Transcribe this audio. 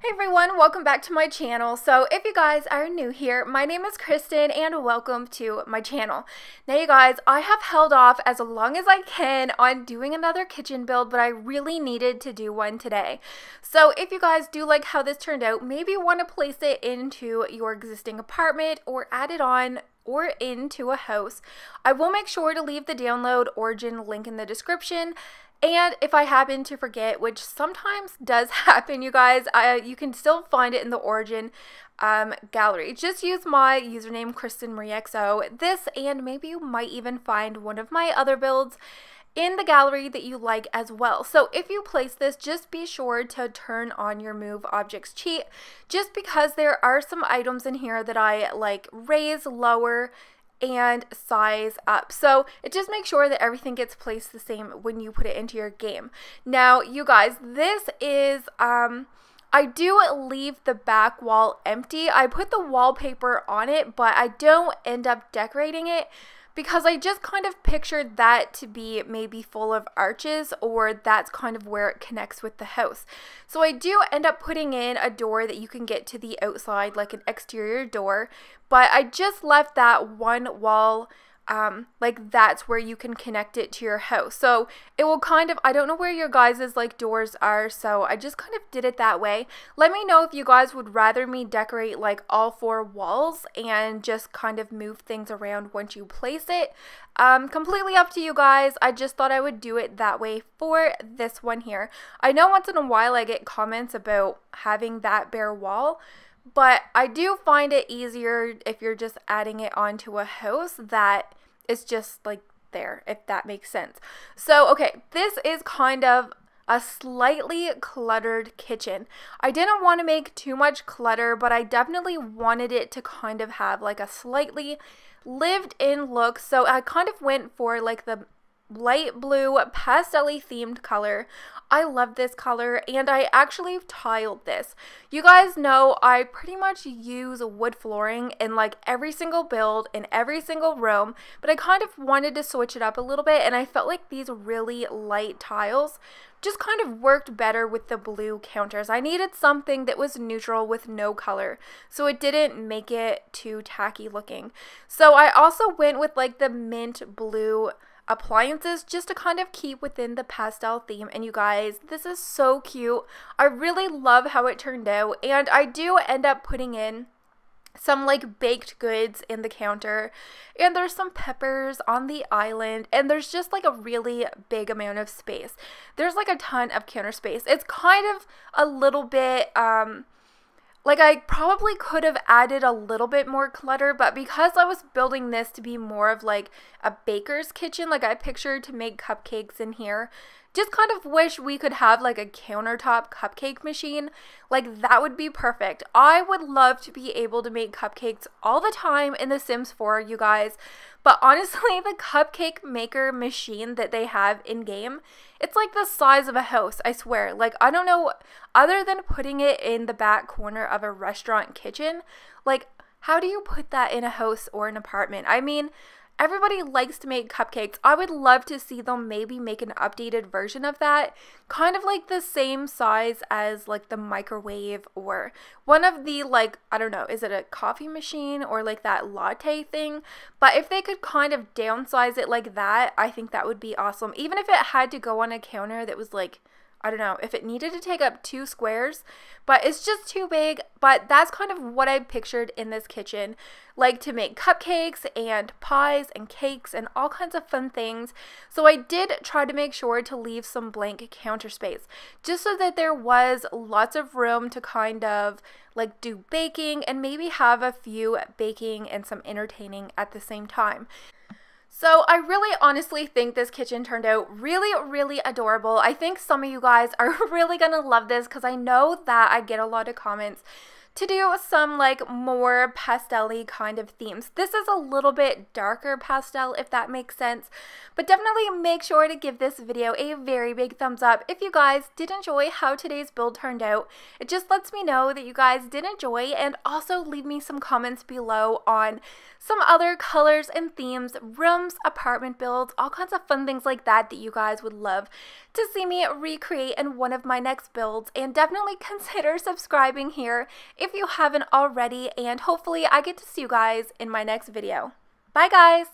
Hey everyone, welcome back to my channel. So if you guys are new here, my name is Krystin and welcome to my channel. Now you guys, I have held off as long as I can on doing another kitchen build, but I really needed to do one today. So if you guys do like how this turned out, maybe you want to place it into your existing apartment or add it on or into a house, I will make sure to leave the download origin link in the description. And if I happen to forget, which sometimes does happen, you guys, I, you can still find it in the origin um, gallery. Just use my username, Krystin Myrie XO. This, and maybe you might even find one of my other builds in the gallery that you like as well. So if you place this, just be sure to turn on your move objects cheat just because there are some items in here that I like raise, lower, and size up. So it just makes sure that everything gets placed the same when you put it into your game. Now, you guys, this is um I do leave the back wall empty. I put the wallpaper on it, but I don't end up decorating it because I just kind of pictured that to be maybe full of arches or that's kind of where it connects with the house. So I do end up putting in a door that you can get to the outside like an exterior door, but I just left that one wall um, like that's where you can connect it to your house. So it will kind of, I don't know where your guys's like doors are, so I just kind of did it that way. Let me know if you guys would rather me decorate like all four walls and just kind of move things around once you place it. Um, completely up to you guys. I just thought I would do it that way for this one here. I know once in a while I get comments about having that bare wall, but I do find it easier if you're just adding it onto a house that is just like there, if that makes sense. So, okay, this is kind of a slightly cluttered kitchen. I didn't want to make too much clutter, but I definitely wanted it to kind of have like a slightly lived in look. So I kind of went for like the light blue pastel themed color. I love this color and I actually tiled this. You guys know I pretty much use wood flooring in like every single build in every single room, but I kind of wanted to switch it up a little bit and I felt like these really light tiles just kind of worked better with the blue counters. I needed something that was neutral with no color, so it didn't make it too tacky looking. So I also went with like the mint blue appliances just to kind of keep within the pastel theme. And you guys, this is so cute. I really love how it turned out. And I do end up putting in some like baked goods in the counter and there's some peppers on the island and there's just like a really big amount of space there's like a ton of counter space it's kind of a little bit um like I probably could have added a little bit more clutter, but because I was building this to be more of like a baker's kitchen, like I pictured to make cupcakes in here, just kind of wish we could have like a countertop cupcake machine. Like that would be perfect. I would love to be able to make cupcakes all the time in The Sims 4, you guys. But honestly, the cupcake maker machine that they have in game, it's like the size of a house, I swear. Like I don't know other than putting it in the back corner of a restaurant kitchen, like how do you put that in a house or an apartment? I mean, Everybody likes to make cupcakes. I would love to see them maybe make an updated version of that, kind of like the same size as like the microwave or one of the like I don't know, is it a coffee machine or like that latte thing? But if they could kind of downsize it like that, I think that would be awesome. Even if it had to go on a counter that was like I don't know if it needed to take up two squares, but it's just too big. But that's kind of what I pictured in this kitchen like to make cupcakes and pies and cakes and all kinds of fun things. So I did try to make sure to leave some blank counter space just so that there was lots of room to kind of like do baking and maybe have a few baking and some entertaining at the same time. So I really honestly think this kitchen turned out really, really adorable. I think some of you guys are really to love this because I know that I get a lot of comments to do some like more pastel kind of themes. This is a little bit darker pastel if that makes sense, but definitely make sure to give this video a very big thumbs up if you guys did enjoy how today's build turned out. It just lets me know that you guys did enjoy and also leave me some comments below on some other colors and themes, rooms, apartment builds, all kinds of fun things like that that you guys would love to see me recreate in one of my next builds and definitely consider subscribing here if you haven't already and hopefully I get to see you guys in my next video. Bye guys!